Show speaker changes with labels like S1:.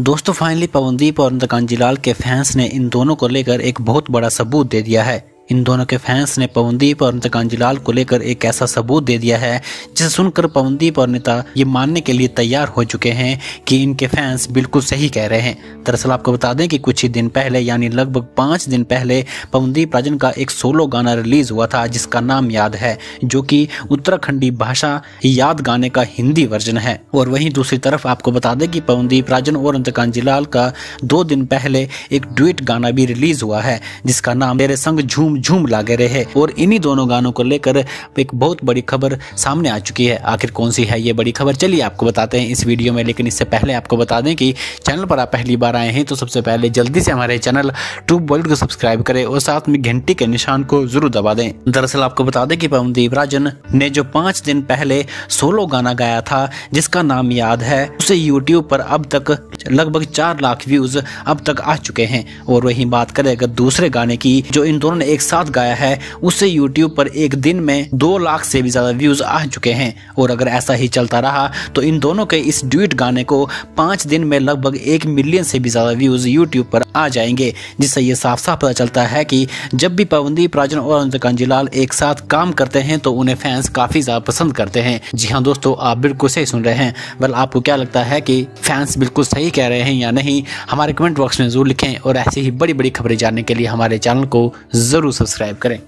S1: दोस्तों फाइनली पवनदीप और कांजीलाल के फैंस ने इन दोनों को लेकर एक बहुत बड़ा सबूत दे दिया है। इन दोनों के फैंस ने पवनदीप और कांजीलाल को लेकर एक ऐसा सबूत दे दिया है, जिसे सुनकर पवनदीप और नेता ये मानने के लिए तैयार हो चुके हैं कि इनके फैंस बिल्कुल सही कह रहे हैं। दरअसल आपको बता दें कि कुछ ही दिन पहले, यानी लगभग पाँच दिन पहले, पवनदीप राजन का एक सोलो गाना रिलीज़ हुआ था, जिसका नाम याद है, जो कि उत्तराखंडी भाषा याद गाने का हिंदी वर्जन है। और वहीं दूसरी तरफ़ आपको बता दें कि पवनदीप राजन और कांजीलाल का दो दिन पहले एक ड्यूट गाना भी रिलीज़ हुआ है, जिसका नाम, मेरे संग झूम झूम लागे रहे। और इन्हीं दोनों गानों को लेकर एक बहुत बड़ी खबर सामने आ चुकी है। आखिर कौन सी है ये बड़ी खबर? चलिए आपको बताते हैं इस वीडियो में, लेकिन इससे पहले आपको बता दें कि चैनल पर आप पहली बार आए हैं तो सबसे पहले जल्दी से हमारे चैनल ट्यूब वर्ल्ड को सब्सक्राइब करें और साथ में घंटी के निशान को ज़रूर दबा दें। दरअसल आपको बता दें कि पवनदीप राजन ने जो पाँच दिन पहले सोलो गाना गाया था, जिसका नाम याद है, उसे यूट्यूब पर अब तक लगभग चार लाख व्यूज़ अब तक आ चुके हैं। और वही बात करें अगर दूसरे गाने की, जो इन दोनों ने एक साथ गाया है उससे यूट्यूब पर एक दिन में दो लाख से भी ज़्यादा व्यूज़ आ चुके हैं। और अगर ऐसा ही चलता रहा तो इन दोनों के इस ड्यूट गाने को पाँच दिन में लगभग एक मिलियन से भी ज़्यादा व्यूज़ यूट्यूब पर आ जाएँगे, जिससे ये साफ़ साफ़ पता चलता है कि जब भी पवनदीप प्राजन और अनंत कांजीलाल एक साथ काम करते हैं तो उन्हें फैंस काफ़ी ज़्यादा पसंद करते हैं। जी हाँ दोस्तों, आप बिल्कुल सही सुन रहे हैं। बल, आपको क्या लगता है कि फैंस बिल्कुल सही कह रहे हैं या नहीं? हमारे कमेंट बॉक्स में ज़रूर लिखें और ऐसी ही बड़ी बड़ी खबरें जानने के लिए हमारे चैनल को ज़रूर सब्सक्राइब करें।